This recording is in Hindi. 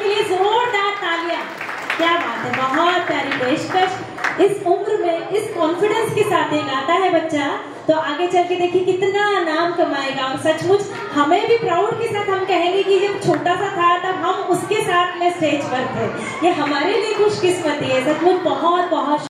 के लिए जोरदार तालियाँ। क्या बात है, बहुत प्यारी पेशकश। इस उम्र में, इस कॉन्फिडेंस के साथ एक आता है बच्चा तो आगे चल के देखिए कितना नाम कमाएगा। और सचमुच हमें भी प्राउड के साथ हम कहेंगे कि जब छोटा सा था, तब हम उसके साथ में स्टेज पर थे। ये हमारे लिए खुशकिस्मती है। सचमुच बहुत बहुत